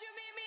You meet me